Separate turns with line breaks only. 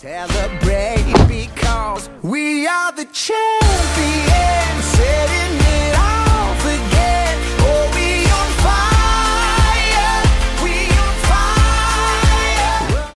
Celebrate because we are the champions.